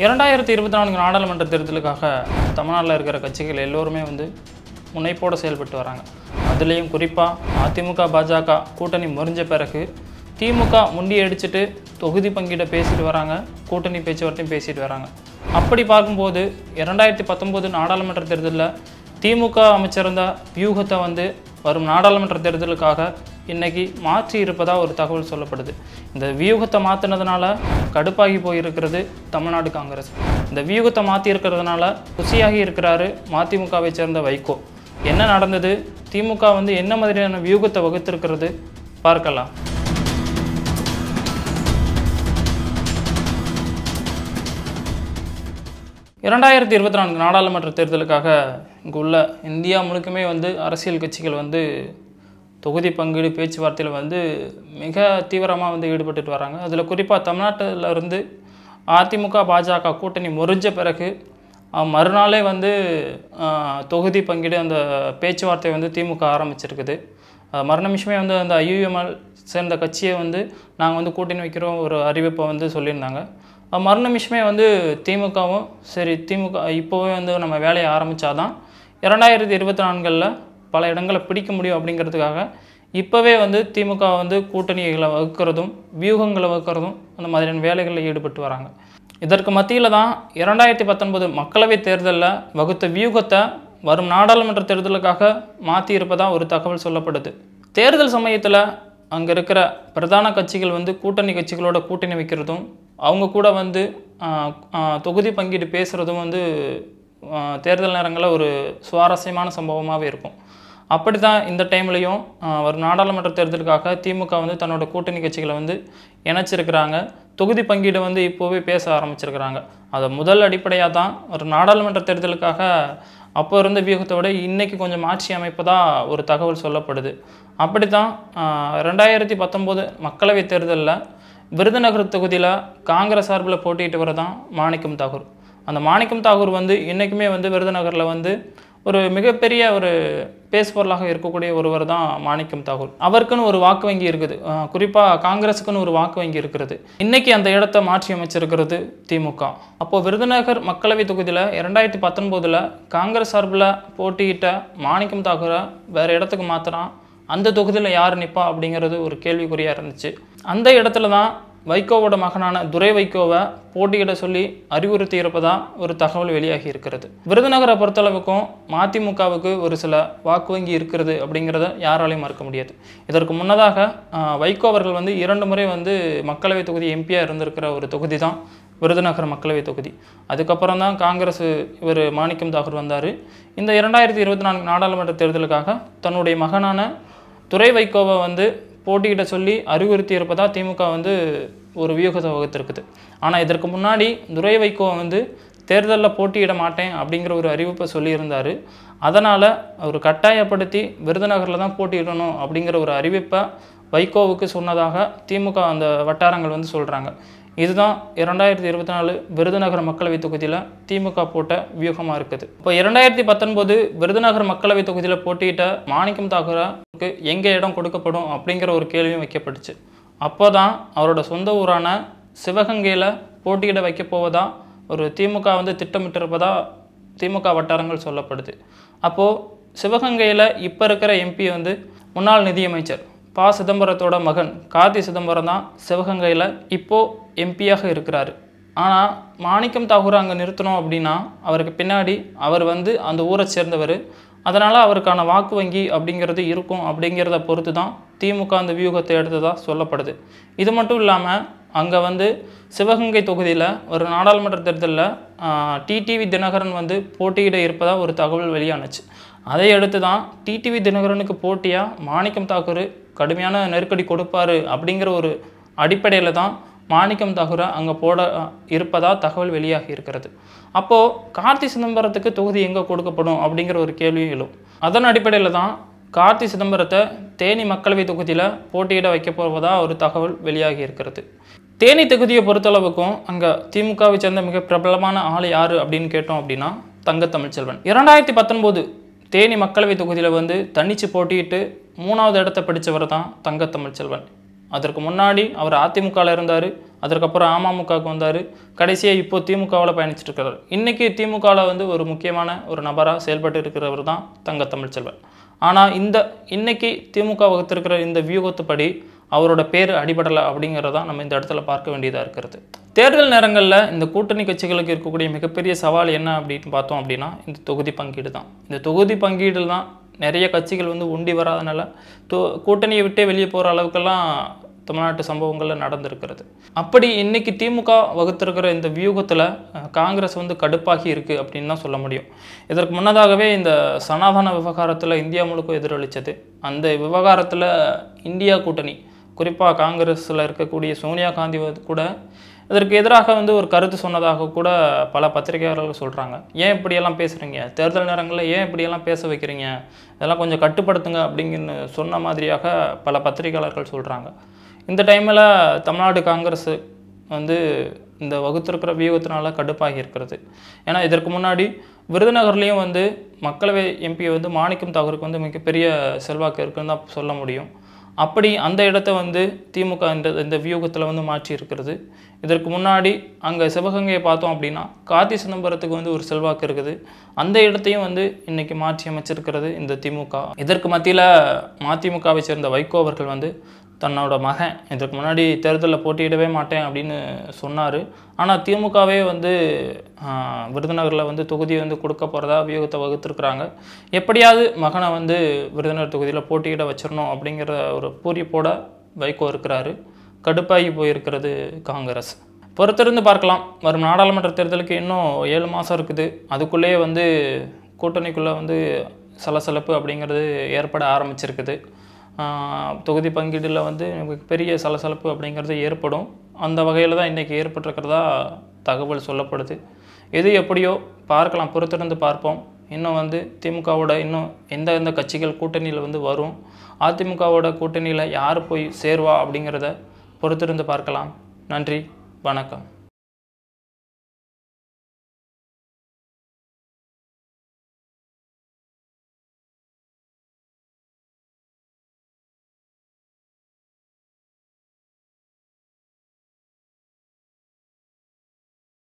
இரண்டாயிரத்தி இருபத்தி நான்கு நாடாளுமன்ற தேர்தலுக்காக தமிழ்நாட்டில் இருக்கிற கட்சிகள் எல்லோருமே வந்து முனைப்போடு செயல்பட்டு வராங்க. அதுலேயும் குறிப்பாக அதிமுக பாஜக கூட்டணி முறிஞ்ச பிறகு திமுக முண்டி அடிச்சுட்டு தொகுதி பங்கீட பேசிட்டு வராங்க. கூட்டணி பேச்சுவார்த்தையும் பேசிட்டு வராங்க. அப்படி பார்க்கும்போது இரண்டாயிரத்தி பத்தொம்போது நாடாளுமன்ற தேர்தலில் திமுக அமைச்சிருந்த வியூகத்தை வந்து வரும் நாடாளுமன்ற தேர்தலுக்காக இன்றைக்கி மாற்றி இருப்பதாக ஒரு தகவல் சொல்லப்படுது. இந்த வியூகத்தை மாற்றினதுனால கடுப்பாகி போயிருக்கிறது தமிழ்நாடு காங்கிரஸ். இந்த வியூகத்தை மாற்றி இருக்கிறதுனால குசியாகி இருக்கிறாரு மதிமுகவை சேர்ந்த வைகோ. என்ன நடந்தது? திமுக வந்து என்ன மாதிரியான வியூகத்தை வகுத்திருக்கிறது? பார்க்கலாம். இரண்டாயிரத்தி இருபத்தி நான்கு நாடாளுமன்ற தேர்தலுக்காக இங்குள்ள இந்தியா முழுக்குமே வந்து அரசியல் கட்சிகள் வந்து தொகுதி பங்கீடு பேச்சுவார்த்தையில் வந்து மிக தீவிரமாக வந்து ஈடுபட்டுட்டு வராங்க. அதில் குறிப்பாக தமிழ்நாட்டில் இருந்து அதிமுக பாஜக கூட்டணி முறிஞ்ச பிறகு மறுநாளே வந்து தொகுதி பங்கீடு அந்த பேச்சுவார்த்தை வந்து திமுக ஆரம்பிச்சிருக்குது. மறுநிமிஷமே வந்து அந்த ஐயுஎம்எல் சேர்ந்த கட்சியை வந்து நாங்கள் வந்து கூட்டணி வைக்கிறோம் ஒரு அறிவிப்பை வந்து சொல்லியிருந்தாங்க. அஹ், மறு நிமிஷமே வந்து திமுகவும் சரி திமுக இப்போவே வந்து நம்ம வேலையை ஆரம்பித்தாதான் இரண்டாயிரத்தி இருபத்தி நான்கில் பல இடங்களை பிடிக்க முடியும் அப்படிங்கிறதுக்காக இப்போவே வந்து திமுக வந்து கூட்டணிகளை வகுக்கிறதும் வியூகங்களை வகுக்கிறதும் அந்த மாதிரியான வேலைகளில் ஈடுபட்டு வராங்க. இதற்கு மத்தியில் தான் இரண்டாயிரத்தி பத்தொன்பது மக்களவைத் தேர்தலில் வகுத்த வியூகத்தை வரும் நாடாளுமன்ற தேர்தலுக்காக மாற்றி இருப்பதா ஒரு தகவல் சொல்லப்படுது. தேர்தல் சமயத்தில் அங்கே இருக்கிற பிரதான கட்சிகள் வந்து கூட்டணி கட்சிகளோட கூட்டணி வைக்கிறதும் அவங்க கூட வந்து தொகுதி பங்கீடு பேசுகிறதும் வந்து தேர்தல் நேரங்களில் ஒரு சுவாரஸ்யமான சம்பவமாகவே இருக்கும். அப்படி தான் இந்த டைம்லையும் ஒரு நாடாளுமன்ற தேர்தலுக்காக திமுக வந்து தன்னோட கூட்டணி கட்சிகளை வந்து இணைச்சிருக்கிறாங்க. தொகுதி பங்கீடு வந்து இப்போவே பேச ஆரம்பிச்சிருக்கிறாங்க. அதை முதல் அடிப்படையாக தான் ஒரு நாடாளுமன்ற தேர்தலுக்காக அப்போ இருந்த வியூகத்தை விட கொஞ்சம் மாற்றி அமைப்பதாக ஒரு தகவல் சொல்லப்படுது. அப்படி தான் ரெண்டாயிரத்தி பத்தொம்போது மக்களவைத் தேர்தலில் விருதுநகர் தொகுதியில் காங்கிரஸ் சார்பில் போட்டியிட்டு வரதான் மாணிக்கம் தாகூர். அந்த மாணிக்கம் தாகூர் வந்து இன்றைக்குமே வந்து விருதுநகரில் வந்து ஒரு மிகப்பெரிய ஒரு பேசுபொருளாக இருக்கக்கூடிய ஒருவர் தான் மாணிக்கம் தாகூர். அவருக்குன்னு ஒரு வாக்கு வங்கி இருக்குது. குறிப்பாக காங்கிரஸுக்குன்னு ஒரு வாக்கு வங்கி இருக்கிறது இன்றைக்கி அந்த இடத்த மாற்றி அமைச்சிருக்கிறது திமுக. அப்போது விருதுநகர் மக்களவை தொகுதியில் இரண்டாயிரத்தி பத்தொன்பதில் காங்கிரஸ் சார்பில் போட்டியிட்ட மாணிக்கம் தாகூரை வேறு இடத்துக்கு மாற்றினா அந்த தொகுதியில் யார் நிற்பா அப்படிங்கிறது ஒரு கேள்விக்குறியாக இருந்துச்சு. அந்த இடத்துல தான் வைகோவோட மகனான துரை வைகோவை போட்டியிட சொல்லி அறிவுறுத்தி இருப்பதா ஒரு தகவல் வெளியாகி இருக்கிறது. விருதுநகரை பொறுத்தளவுக்கும் மதிமுகவுக்கு ஒரு சில வாக்கு வங்கி இருக்கிறது அப்படிங்கிறத யாராலையும் மறுக்க முடியாது. இதற்கு முன்னதாக வைகோ அவர்கள் வந்து இரண்டு முறை வந்து மக்களவை தொகுதி எம்பியாக இருந்திருக்கிற ஒரு தொகுதி தான் விருதுநகர் மக்களவை தொகுதி. அதுக்கப்புறம் தான் காங்கிரஸ் இவர் மாணிக்கம் தாகூர் வந்தார். இந்த இரண்டாயிரத்தி இருபத்தி நான்கு நாடாளுமன்ற தேர்தலுக்காக தன்னுடைய மகனான துரை வைகோவை வந்து போட்டியிட சொல்லி அறிவுறுத்தி இருப்பதாக திமுக வந்து ஒரு வியூகத்தை வகுத்திருக்குது ஆனால் இதற்கு முன்னாடி துரை வைகோ வந்து தேர்தலில் போட்டியிட மாட்டேன் அப்படிங்கிற ஒரு அறிவிப்பை சொல்லியிருந்தார். அதனால் அவர் கட்டாயப்படுத்தி விருதுநகரில் தான் போட்டியிடணும் அப்படிங்கிற ஒரு அறிவிப்பை வைகோவுக்கு சொன்னதாக திமுக அந்த வட்டாரங்கள் வந்து சொல்கிறாங்க இதுதான் இரண்டாயிரத்தி இருபத்தி நாலு விருதுநகர் மக்களவை தொகுதியில் திமுக போட்ட வியூகமாக இருக்குது. இப்போ இரண்டாயிரத்தி பத்தொன்பது விருதுநகர் மக்களவை தொகுதியில் போட்டியிட்ட மாணிக்கம் தாகூராவுக்கு எங்கே இடம் கொடுக்கப்படும் அப்படிங்கிற ஒரு கேள்வியும் வைக்கப்பட்டுச்சு. அப்போ தான் அவரோட சொந்த ஊரான சிவகங்கையில் போட்டியிட வைக்க போவதா ஒரு திமுக வந்து திட்டமிட்டிருப்பதா திமுக வட்டாரங்கள் சொல்லப்படுது. அப்போது சிவகங்கையில் இப்போ இருக்கிற எம்பி வந்து முன்னாள் நிதியமைச்சர் ப சிதம்பரத்தோட மகன் கார்த்தி சிதம்பரம் தான் சிவகங்கையில் இப்போது எம்பியாக இருக்கிறாரு. ஆனால் மாணிக்கம் தாகூர் அங்கே நிறுத்தணும் அப்படின்னா அவருக்கு பின்னாடி அவர் வந்து அந்த ஊரை சேர்ந்தவர். அதனால் அவருக்கான வாக்கு வங்கி அப்படிங்கிறது இருக்கும் அப்படிங்கிறத பொறுத்து தான் திமுக அந்த வியூகத்தை எடுத்ததாக சொல்லப்படுது. இது மட்டும் இல்லாமல் அங்கே வந்து சிவகங்கை தொகுதியில் ஒரு நாடாளுமன்ற தேர்தலில் டிடிவி தினகரன் வந்து போட்டியிட இருப்பதாக ஒரு தகவல் வெளியானுச்சு. அதை அடுத்து தான் டிடிவி தினகரனுக்கு போட்டியாக மாணிக்கம் தாக்கூர் கடுமையான நெருக்கடி கொடுப்பாரு அப்படிங்கிற ஒரு அடிப்படையில் தான் மாணிக்கம் தாகூரை அங்கே போட இருப்பதா தகவல் வெளியாகி இருக்கிறது. அப்போது கார்த்தி சிதம்பரத்துக்கு தொகுதி எங்கே கொடுக்கப்படும் அப்படிங்கிற ஒரு கேள்வியும் எழும். அதன் அடிப்படையில் தான் கார்த்தி சிதம்பரத்தை தேனி மக்களவை தொகுதியில் போட்டியிட வைக்க போவதா ஒரு தகவல் வெளியாகி இருக்கிறது. தேனி தொகுதியை பொறுத்தளவுக்கும் அங்கே திமுகவை சேர்ந்த மிக பிரபலமான ஆள் யார் அப்படின்னு கேட்டோம் அப்படின்னா தங்க தமிழ்ச்செல்வன் இரண்டாயிரத்தி பத்தொன்பது தேனி மக்களவை தொகுதியில் வந்து தனிச்சு போட்டியிட்டு மூணாவது இடத்த பிடிச்சவர் தான் தங்கத்தமிழ்ச்செல்வன் அதற்கு முன்னாடி அவர் அதிமுகவில் இருந்தார் அதற்கப்புறம் அமமுகவுக்கு வந்தார் கடைசியாக இப்போ திமுகவில் பயணிச்சிட்டு இருக்கிறார் இன்றைக்கி திமுகவில் வந்து ஒரு முக்கியமான ஒரு நபராக செயல்பட்டு இருக்கிறவர் தான் தங்கத்தமிழ்ச்செல்வன் ஆனால் இந்த இன்னைக்கு திமுக வகுத்திருக்கிற இந்த வியூகத்துப்படி அவரோட பேர் அடிபடலை அப்படிங்கிறத நம்ம இந்த இடத்துல பார்க்க வேண்டியதாக இருக்கிறது. தேர்தல் நேரங்களில் இந்த கூட்டணி கட்சிகளுக்கு இருக்கக்கூடிய மிகப்பெரிய சவால் என்ன அப்படின்னு பார்த்தோம் அப்படின்னா இந்த தொகுதி பங்கீடு தான். இந்த தொகுதி பங்கீடு தான் நிறைய கட்சிகள் வந்து உண்டி வராதனால தொ கூட்டணியை விட்டே வெளியே போகிற அளவுக்கெல்லாம் தமிழ்நாட்டு சம்பவங்களில் நடந்திருக்கிறது. அப்படி இன்னைக்கு திமுக வகுத்திருக்கிற இந்த வியூகத்தில் காங்கிரஸ் வந்து கடுப்பாகி இருக்குது அப்படின்னு தான் சொல்ல முடியும். இதற்கு முன்னதாகவே இந்த சனாதன விவகாரத்தில் இந்தியா முழுக்க எதிரொலித்தது அந்த விவகாரத்தில் இந்தியா கூட்டணி குறிப்பாக காங்கிரஸில் இருக்கக்கூடிய சோனியா காந்தி கூட இதற்கு எதிராக வந்து ஒரு கருத்து சொன்னதாக கூட பல பத்திரிகையாளர்கள் சொல்கிறாங்க ஏன் இப்படியெல்லாம் பேசுகிறீங்க தேர்தல் நேரங்களில் ஏன் இப்படியெல்லாம் பேச வைக்கிறீங்க? இதெல்லாம் கொஞ்சம் கட்டுப்படுத்துங்க அப்படிங்கன்னு சொன்ன மாதிரியாக பல பத்திரிகையாளர்கள் சொல்கிறாங்க இந்த டைமில் தமிழ்நாடு காங்கிரஸ் வந்து இந்த வகுத்திருக்கிற வியூகத்தினால கடுப்பாகி இருக்கிறது. ஏன்னா இதற்கு முன்னாடி விருதுநகர்லேயும் வந்து மக்களவை எம்பி வந்து மாணிக்கம் தாகூருக்கு வந்து மிகப்பெரிய செல்வாக்கு இருக்குன்னு தான் சொல்ல முடியும். அப்படி அந்த இடத்த வந்து திமுக இந்த இந்த வியூகத்தில் வந்து மாற்றி இருக்கிறது. இதற்கு முன்னாடி அங்கே சிவகங்கையை பார்த்தோம் அப்படின்னா கார்த்தி சிதம்பரத்துக்கு வந்து ஒரு செல்வாக்கு இருக்குது. அந்த இடத்தையும் வந்து இன்னைக்கு மாற்றி அமைச்சிருக்கிறது இந்த திமுக. இதற்கு மத்தியில் மதிமுகவை சேர்ந்த வைகோ அவர்கள் வந்து தன்னோட மகன். இதற்கு முன்னாடி தேர்தலில் போட்டியிடவே மாட்டேன் அப்படின்னு சொன்னார். ஆனால் திமுகவே வந்து விருதுநகரில் வந்து தொகுதி வந்து கொடுக்க போகிறதா வியூகத்தை வகுத்துருக்குறாங்க. எப்படியாவது மகனை வந்து விருதுநகர் தொகுதியில் போட்டியிட வச்சிடணும் அப்படிங்கிற ஒரு பூரிப்போட வைகோ இருக்கிறாரு. கடுப்பாகி போயிருக்கிறது காங்கிரஸ். பொறுத்திருந்து பார்க்கலாம். வரும் நாடாளுமன்ற தேர்தலுக்கு இன்னும் ஏழு மாதம் இருக்குது. அதுக்குள்ளேயே வந்து கூட்டணிக்குள்ளே வந்து சலசலப்பு அப்படிங்கிறது ஏற்பட ஆரம்பிச்சிருக்குது. தொகுதி பங்கீடில் வந்து பெரிய சலசலப்பு அப்படிங்கிறது ஏற்படும். அந்த வகையில் தான் இன்றைக்கி ஏற்பட்டிருக்கிறதா தகவல் சொல்லப்படுது. எது எப்படியோ பார்க்கலாம் பொறுத்திருந்து பார்ப்போம். இன்னும் வந்து திமுகவோட இன்னும் எந்த எந்த கட்சிகள் கூட்டணியில் வந்து வரும் அதிமுகவோட கூட்டணியில் யார் போய் சேருவா அப்படிங்கிறத பொறுத்திருந்து பார்க்கலாம். நன்றி வணக்கம்.